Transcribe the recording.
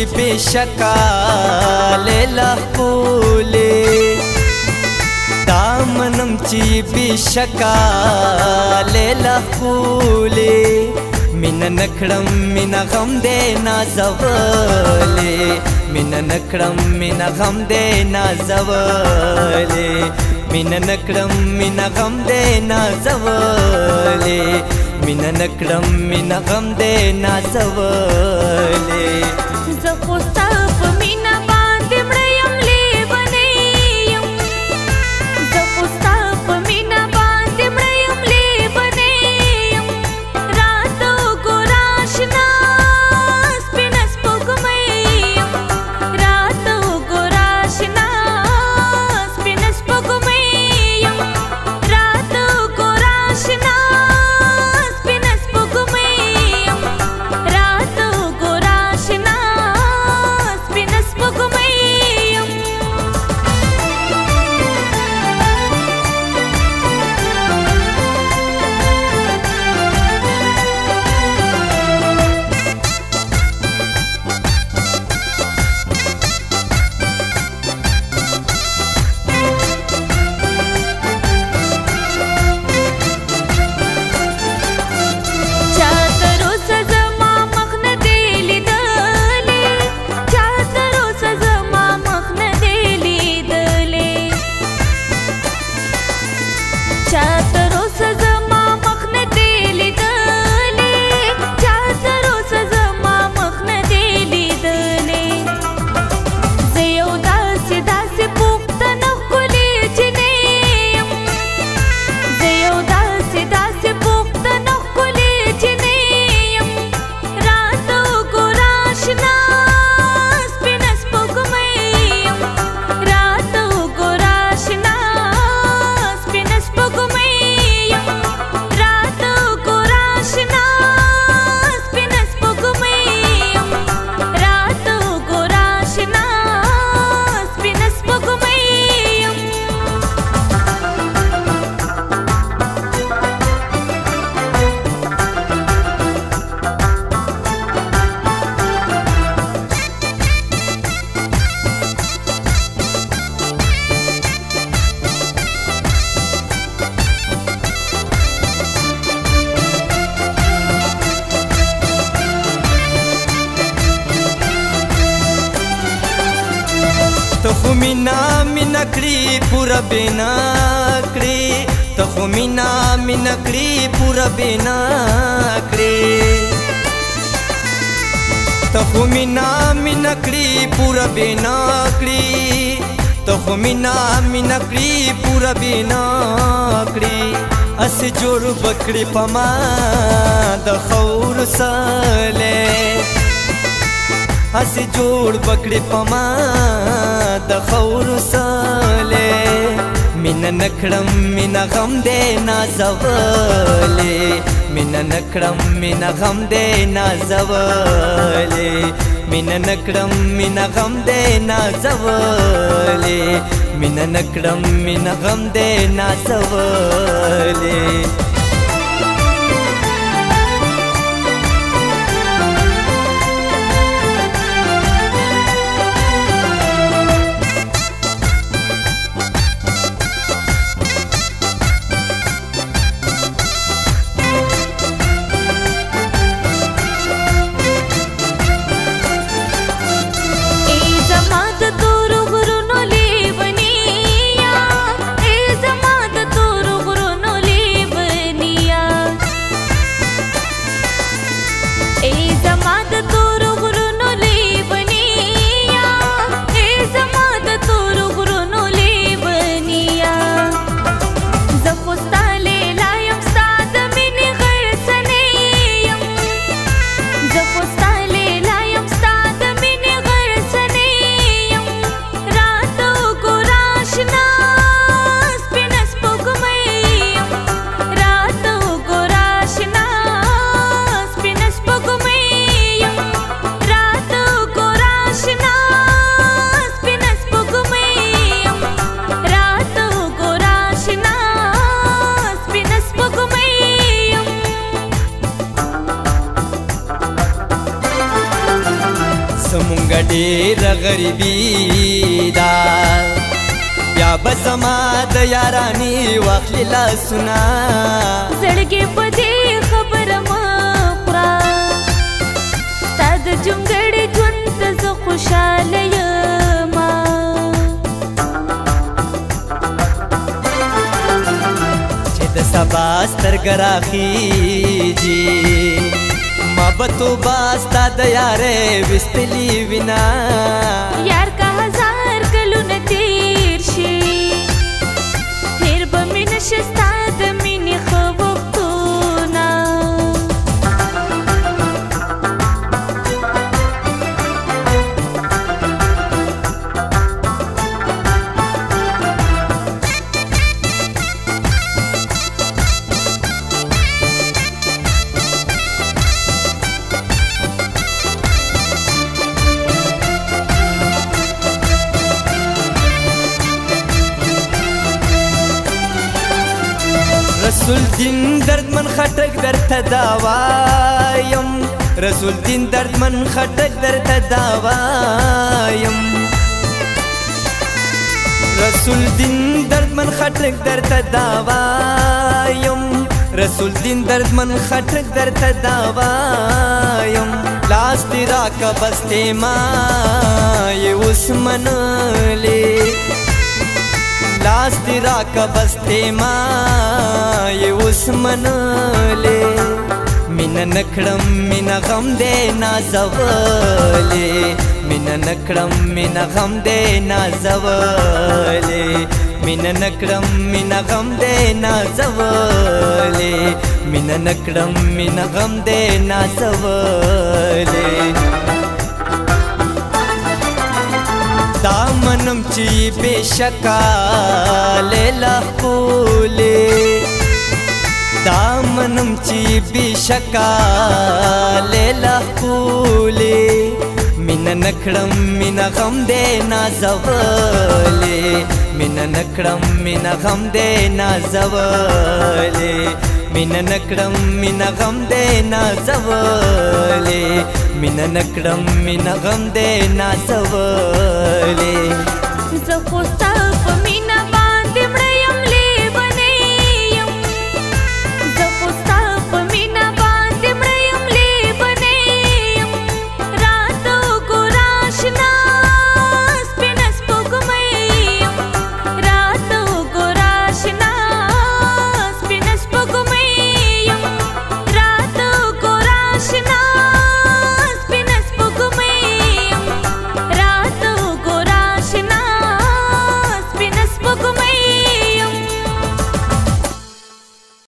چې بشکا لیلا پوله دا منم چې بشکا لیلا پوله مین نکړم مین غم دې نازولې مین نکړم مین غم دې نازولې مین نکړم مین غم دې نازولې مین نکړم مین غم دې نازولې gusta. مینا مینا کړی پورا بنا کړی ته خو مینا مینا کړی پورا بنا کړی ته خو مینا مینا کړی پورا بنا کړی ته خو مینا مینا کړی پورا بنا کړی اس جوړ بکړی پما د خور ساله اس جوړ بکړی پما د خور ساله مینا نکړم مینا غم دې نازولې مینا نکړم مینا غم دې نازولې مینا نکړم مینا غم دې نازولې مینا نکړم مینا غم دې نازولې ډېر غریبي دا بیا به زما د یارانې واخلې لاسونه زړګې په دې خبره مه خوره ستا د جونګړې ژوند ته زه خوشحاله یمه چې د سبا سترګه راخیږي बतो बास्ता दयारे विस्तली विना यार का हजार कलुन तीर शे हेर बमी नशस्ता رسول دین دردمن خټک درته داوایم رسول دین دردمن خټک درته داوایم رسول دین دردمن خټک درته داوایم رسول دین دردمن خټک درته داوایم لاس دی راکا بسته ما یوس منلی لاس دی را کبسته ما یوس منلې مین نکړم مین غم دې نازولې مین نکړم مین غم دې نازولې مین نکړم مین غم دې نازولې مین نکړم مین غم دې نازولې دا منم چې بشکا لیلا خولې دا منم چې بشکا لیلا خولې مین نکړم مین غم دې نازولې مین نکړم مین غم دې نازولې मिन नकडम मिन गम दे ना जवले मिन नकडम मिन गम दे ना जवले